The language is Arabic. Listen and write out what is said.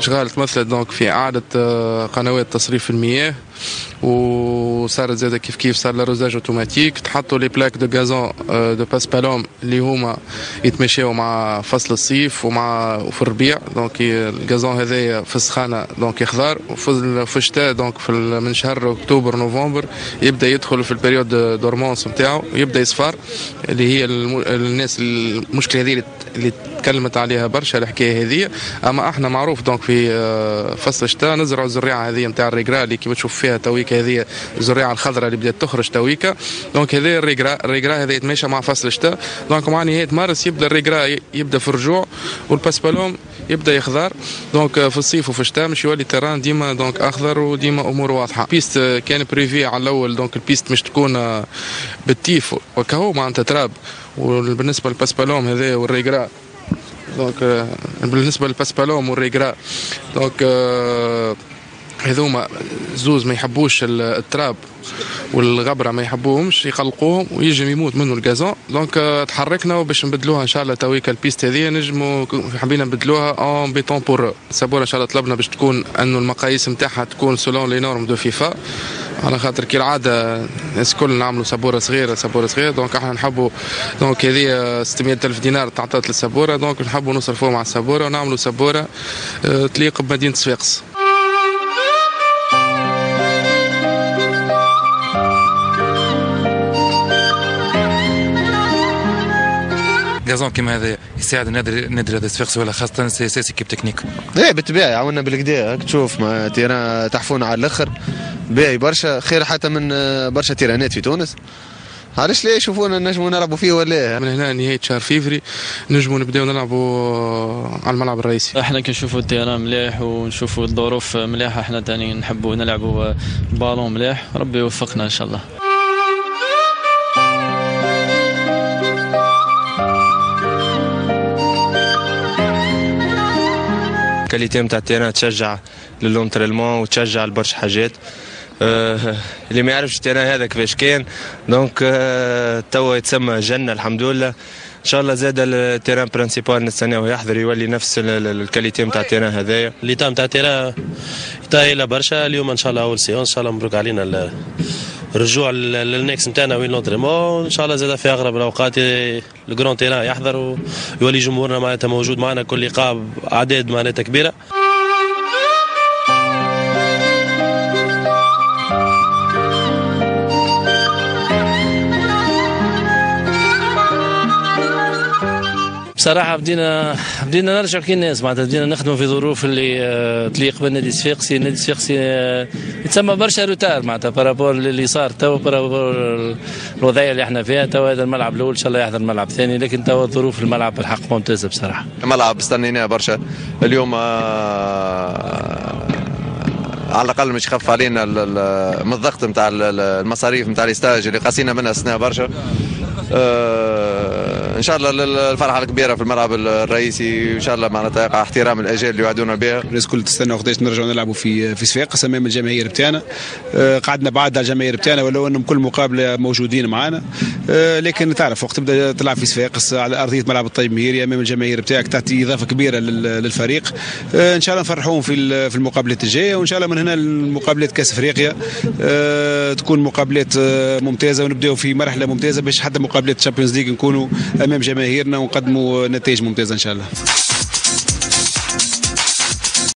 أشغال تمثلت donc في إعادة آه، قنوات تصريف المياه. وصارت زاد كيف كيف صار l'arrosage automatique. تحطوا لي plaques de gazon de paspalum اللي هما يتمشاو مع فصل الصيف ومع وفي الربيع. donc ال gazon هذايا في السخانة donc يخضر. وفي الشتاء donc في من شهر أكتوبر نوفمبر يبدأ يدخل في ال période dormance نتاعو ويبدا يصفر. اللي هي الناس المشكلة هذه اللي تكلمت عليها برشا الحكاية هذه. أما أحنا معروف donc في آه، فصل الشتاء نزرعوا الزريعة هذه نتاع ال ray-grass اللي كيما تشوف فيها تويك هذه الزريعة الخضراء اللي بدات تخرج تويكا donc هذا ال ray-grass ال ray-grass هذا يتماشى مع فصل الشتاء. donc مع نهاية مارس يبدأ ال ray-grass يبدأ في الرجوع وال paspalum يبدأ يخضر. donc في الصيف وفي الشتاء مش يولي terrain ديما donc أخضر وديما أمور واضحة. piste كان prévu على الأول donc ال piste مش تكون بال tuf وكهو معناتها تراب. وبالنسبة للباسبالوم هذا والريغرا دونك بالنسبة للباسبالوم والريغرا دونك هذوما زوز ما يحبوش التراب والغبرة ما يحبوهمش يقلقوهم ويجم يموت منه ال gazon. donc تحركنا باش نبدلوها إن شاء الله تويك ال piste هذه. نجموا حبينا نبدلوها en béton بور سابوره إن شاء الله طلبنا باش تكون انه المقاييس نتاعها تكون selon les normes de FIFA على خاطر كي العادة الناس الكل نعملوا سبوره صغيرة سبوره صغيرة. دونك إحنا نحبوا دونك هذه 600 ألف دينار تعطات للسبوره دونك نحبوا نصرفوهم على السبوره ونعملوا سبوره آه، تليق بمدينة صفاقس. غازون كيما هذا يساعد النادي النادي هذا الصفاقسي ولا خاصه اساسي كيب تكنيك إيه بالطبيعه يعاوننا بالكدا تشوف ما تيران تحفون على الآخر باهي برشا خير حتى من برشا تيرانات في تونس علاش لا يشوفونا نجموا نلعبوا فيه ولا من هنا نهايه شهر فيفري نجموا نبداو نلعبوا على الملعب الرئيسي إحنا كي نشوفوا التيران مليح ونشوفوا الظروف مليحه إحنا تاني نحبوا نلعبوا بالون مليح ربي يوفقنا ان شاء الله ال qualité نتاع ال terrain تشجع لل entraînement وتشجع لبرشا حاجات. آه اللي ما يعرفش ال terrain هذا كيفاش كان donc آه توا يتسمى جنة الحمد لله. إن شاء الله زاد ال terrain principal نستناو يحضر يولي نفس ال qualité نتاع ال terrain هذايا. اللي نتاع ال terrain طايله برشا. اليوم إن شاء الله أول séance إن شاء الله مبروك علينا الرجوع لل annexe نتاعنا وين l'entraînement إن شاء الله زاد في أقرب الأوقات ال grand terrain يحضر ويولي جمهورنا معناتها موجود معنا كل لقاء اعداد معناتها كبيرة. بصراحة بدينا بدينا نرجع كي الناس معناتها بدينا نخدموا في ظروف اللي آه، تليق بالنادي الصفاقسي النادي الصفاقسي آه، يتسمى برشا retard معناتها par rapport اللي صار توا par rapport الوضعية اللي إحنا فيها توا هذا الملعب الأول إن شاء الله يحضر الملعب الثاني. لكن توا ظروف الملعب بالحق ممتازة بصراحة. الملعب استنيناه برشا. اليوم آه على الأقل مش يخف علينا من الضغط نتاع المصاريف نتاع الاستاج اللي قاسينا منها السنة برشا. آه إن شاء الله الفرحة الكبيرة في الملعب الرئيسي إن شاء الله معناتها يقع احترام الأجيال اللي يوعدونا بها. الناس كل تستنى وقتاش نرجعوا نلعبوا في في صفاقس امام الجماهير بتاعنا آه قعدنا بعاد على الجماهير بتاعنا ولو إنهم كل مقابلة موجودين معنا آه لكن تعرف وقت تبدأ تلعب في صفاقس على أرضية ملعب الطيب مهيري امام الجماهير بتاعك تعطي إضافة كبيرة للفريق. آه إن شاء الله نفرحوهم في في المقابلات الجاية وإن شاء الله من هنا المقابلات كأس إفريقيا تكون مقابلات ممتازة ونبداو في مرحلة ممتازة باش حتى مقابلات ال Champions League نكونوا أمام جماهيرنا ونقدموا نتائج ممتازة إن شاء الله.